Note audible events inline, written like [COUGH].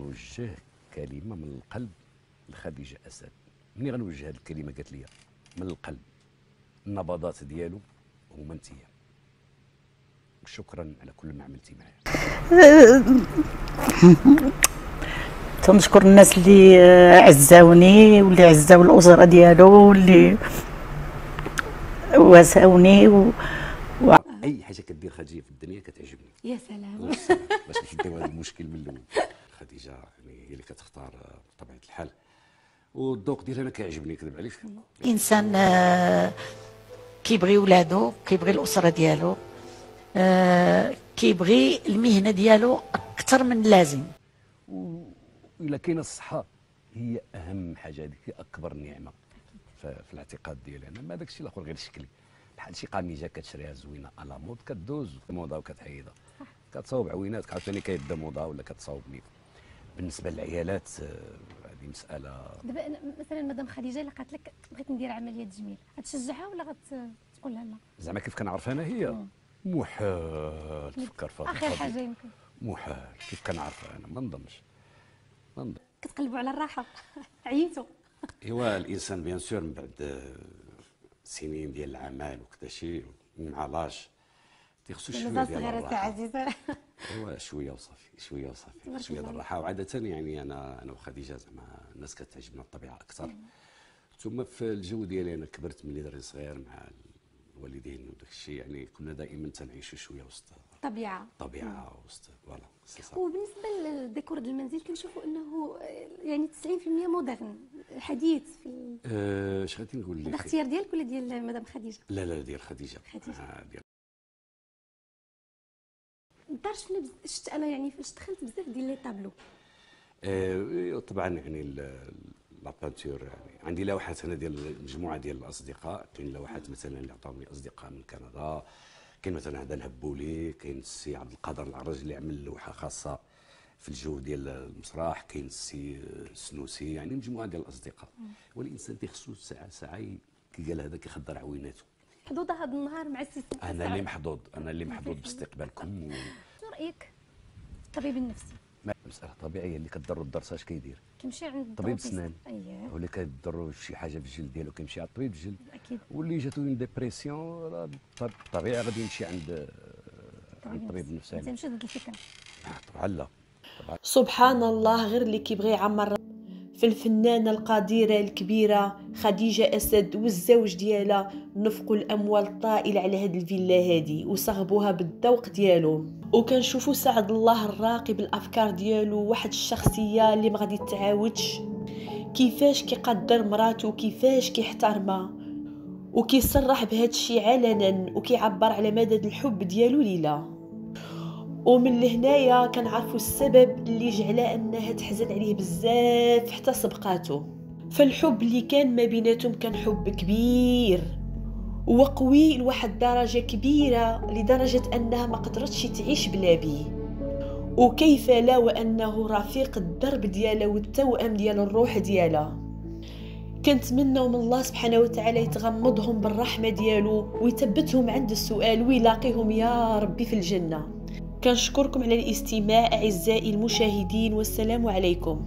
نوجه كلمة من القلب لخديجة أسد. مني غنوجه هذه الكلمة؟ قالت لي من القلب. النبضات ديالو هما انت شكرا على كل ما عملتي معايا. تنشكر الناس اللي عزاوني واللي عزاو الأسرة ديالو واللي واساوني و... أي حاجة كدير خديجة في الدنيا كتعجبني. يا سلام. [LAUGHS] باش نحدوا هذا المشكل من الأول. خديجة يعني هي اللي كتختار بطبيعه الحال. والذوق ديالها أنا كيعجبني كذب عليك. إنسان آه، كيبغي ولادو كيبغي الأسرة ديالو آه، كيبغي المهنة ديالو أكثر من اللازم. وإلا كاينة الصحة هي أهم حاجة هذيك أكبر نعمة ف- في الاعتقاد ديالي أنا. ما داكشي الآخر غير شكلي. بحال شي قميجة كتشريها زوينة على مود كدوز في موضة وكتحيدها. كتصاوب عوينات عاوتاني كيبدا موضة ولا كتصاوب نيف بالنسبة للعيالات آه، هذه مسألة دابا مثلا مدام خديجة الا قالت لك بغيت ندير عملية تجميل غتشجعها ولا غتقول لها لا؟ زعما كيف كنعرفها أنا هي؟ محال تفكر في آخر. حاجة يمكن. محال كيف كنعرفها أنا؟ ما نظنش. ما نظن. كتقلبوا على الراحة. [LAUGHS] عييتوا إيوا الإنسان بيان سور من بعد آه، سنين ديال العمل وكذا شي مع l'âge تيخصو شوية ديال الراحه عزيزه ايوا شوية وصافي شوية وصافي شوية ديال. الراحه وعادة يعني أنا أنا وخديجة زعما الناس كتعجبنا الطبيعة أكثر. ثم في الجو ديالي أنا كبرت ملي دري صغير مع الوالدين وداك الشيء يعني كنا دائما تنعيشوا شوية وسط طبيعة. الطبيعه وسط voilà وبالنسبة للديكور ديال المنزل كنشوفوا إنه يعني 90% moderne حديث في آه، اش غادي نقول لك؟ اختيار ديالك ولا ديال مدام خديجة؟ لا لا ديال خديجة. خديجة. آه، ديال الدار شفنا. شفت أنا يعني فاش دخلت بزاف ديال les tableaux. آه، طبعا يعني ال- la peinture يعني. عندي لوحات هنا ديال مجموعة ديال الأصدقاء. كاين لوحات مثلا اللي عطاوني أصدقاء من كندا. كاين مثلا هذا الهبولي كاين السي عبد القادر العرج اللي عمل لوحة خاصة في الجو ديال المسرح. كاين السي سنوسي يعني مجموعة ديال الأصدقاء. والإنسان تيخصو ساعه ساعة كي قال هذا كيخضر عويناته. حظوظه هذا النهار مع السي أنا اللي محظوظ. أنا اللي محظوظ باستقبالكم. رأيك؟ في الطبيب النفسي. ما- مسألة طبيعية اللي كضروا الدرس اش كيدير؟ كيمشي عند طبيب ال dentiste. سنان. أييه. واللي كيضروا شي حاجة في الجلد ديالو كيمشي على الطبيب الجلد. أكيد. واللي جاتو une dépression راه بالطبيعه غادي يمشي عند عند الطبيب انت النفساني مشيت ضد الفكرة. طبعا لا. سبحان الله غير اللي كيبغي يعمر في الفنانة القديرة الكبيرة خديجة أسد والزوج ديالها نفقوا الأموال الطائلة على هاد الفيلا هادي وصغبوها بالذوق ديالو. وكنشوفوا سعد الله الراقي بالأفكار ديالو واحد الشخصية اللي ما غادي تعاودش. كيفاش كيقدر مراته وكيفاش كيحترمها؟ وكيصرح بهذا الشيء علنا وكيعبر على مدد الحب ديالو ليلى. ومن لهنايا كنعرفوا السبب اللي جعلها أنها تحزن عليه بزاف حتى سبقاته فالحب اللي كان ما بيناتهم كان حب كبير وقوي لواحد درجة كبيرة لدرجة أنها ما قدرتش تعيش بلا بيه. وكيف لا وأنه رفيق الدرب ديالها والتوأم ديال الروح ديالها. كنتمنى من الله سبحانه وتعالى يتغمضهم بالرحمة ديالو ويثبتهم عند السؤال ويلاقيهم يا ربي في الجنة. كنشكركم على الاستماع أعزائي المشاهدين والسلام عليكم.